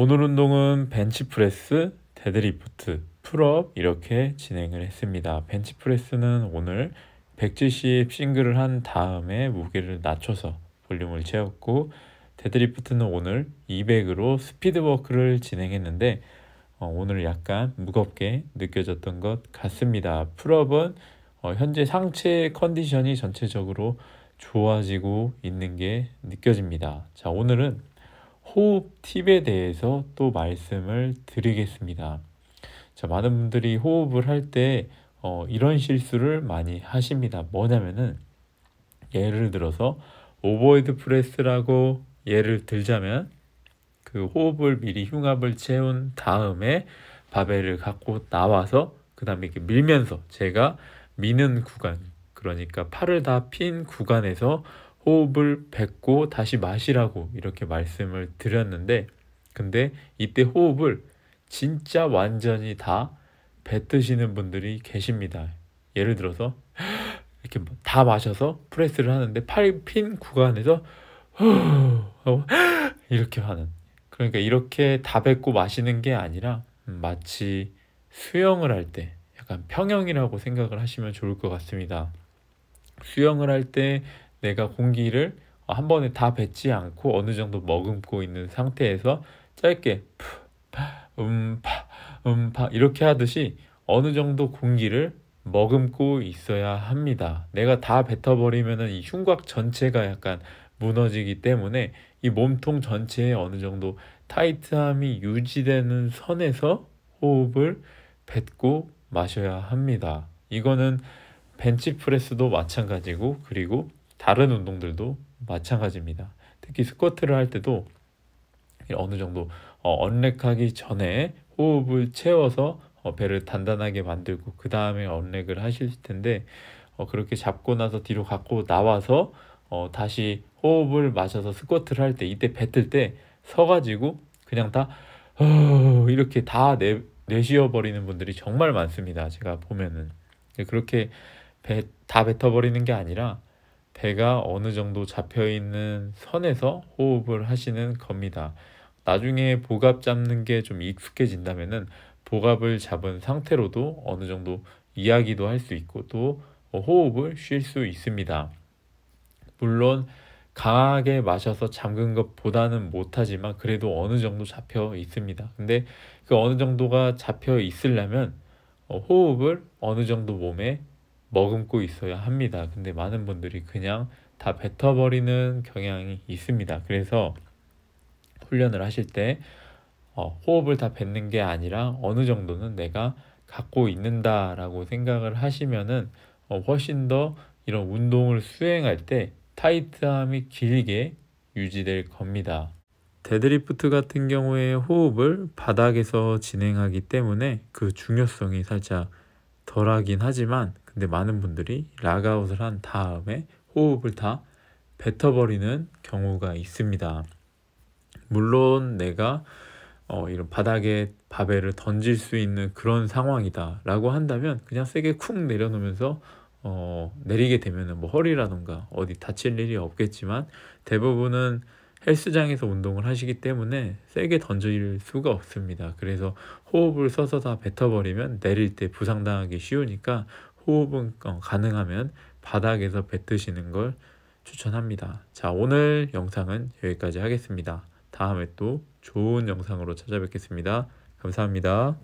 오늘 운동은 벤치프레스, 데드리프트, pull-up 이렇게 진행을 했습니다. 벤치프레스는 오늘 170 싱글을 한 다음에 무게를 낮춰서 볼륨을 채웠고 데드리프트는 오늘 200으로 speed work를 진행했는데 어, 오늘 약간 무겁게 느껴졌던 것 같습니다. pull-up은 어, 현재 상체 컨디션이 전체적으로 좋아지고 있는 게 느껴집니다. 자, 오늘은 호흡 팁에 대해서 또 말씀을 드리겠습니다. 자, 많은 분들이 호흡을 할때 어, 이런 실수를 많이 하십니다. 뭐냐면은 예를 들어서 overhead press라고 예를 들자면 그 호흡을 미리 흉압을 채운 다음에 바벨을 갖고 나와서 그 다음에 이렇게 밀면서 제가 미는 구간 그러니까 팔을 다 핀 구간에서 호흡을 뱉고 다시 마시라고 이렇게 말씀을 드렸는데 근데 이때 호흡을 진짜 완전히 다 뱉으시는 분들이 계십니다. 예를 들어서 이렇게 다 마셔서 프레스를 하는데 팔핀 구간에서 이렇게 하는 그러니까 이렇게 다 뱉고 마시는 게 아니라 마치 수영을 할 때 약간 평형이라고 생각을 하시면 좋을 것 같습니다. 수영을 할 때 내가 공기를 한 번에 다 뱉지 않고 어느 정도 머금고 있는 상태에서 짧게 음파 음 파 이렇게 하듯이 어느 정도 공기를 머금고 있어야 합니다. 내가 다 뱉어버리면은 이 흉곽 전체가 약간 무너지기 때문에 이 몸통 전체에 어느 정도 타이트함이 유지되는 선에서 호흡을 뱉고 마셔야 합니다. 이거는 벤치프레스도 마찬가지고 그리고 다른 운동들도 마찬가지입니다. 특히 스쿼트를 할 때도 어느 정도 어, 언렉하기 전에 호흡을 채워서 어, 배를 단단하게 만들고 그 다음에 언렉을 하실 텐데 어, 그렇게 잡고 나서 뒤로 갖고 나와서 어, 다시 호흡을 마셔서 스쿼트를 할 때 이때 뱉을 때 서가지고 그냥 다 어, 이렇게 다 내, 내쉬어 버리는 분들이 정말 많습니다. 제가 보면은 그렇게 배, 다 뱉어버리는 게 아니라 배가 어느 정도 잡혀 있는 선에서 호흡을 하시는 겁니다. 나중에 복압 잡는 게 좀 익숙해진다면은 복압을 잡은 상태로도 어느 정도 이야기도 할 수 있고 또 호흡을 쉴 수 있습니다. 물론 강하게 마셔서 잠근 것보다는 못하지만 그래도 어느 정도 잡혀 있습니다. 근데 그 어느 정도가 잡혀 있으려면 어, 호흡을 어느 정도 몸에 머금고 있어야 합니다. 근데 많은 분들이 그냥 다 뱉어버리는 경향이 있습니다. 그래서 훈련을 하실 때 어, 호흡을 다 뱉는 게 아니라 어느 정도는 내가 갖고 있는다라고 생각을 하시면은 어, 훨씬 더 이런 운동을 수행할 때 타이트함이 길게 유지될 겁니다. 데드리프트 같은 경우에 호흡을 바닥에서 진행하기 때문에 그 중요성이 살짝 덜하긴 하지만 근데 많은 분들이 lockout을 한 다음에 호흡을 다 뱉어버리는 경우가 있습니다. 물론 내가 어, 이런 바닥에 바벨을 던질 수 있는 그런 상황이다 라고 한다면 그냥 세게 쿵 내려놓으면서 어, 내리게 되면 뭐 허리라던가 어디 다칠 일이 없겠지만 대부분은 헬스장에서 운동을 하시기 때문에 세게 던질 수가 없습니다. 그래서 호흡을 써서 다 뱉어버리면 내릴 때 부상당하기 쉬우니까 호흡은 어, 가능하면 바닥에서 뱉으시는 걸 추천합니다. 자, 오늘 영상은 여기까지 하겠습니다. 다음에 또 좋은 영상으로 찾아뵙겠습니다. 감사합니다.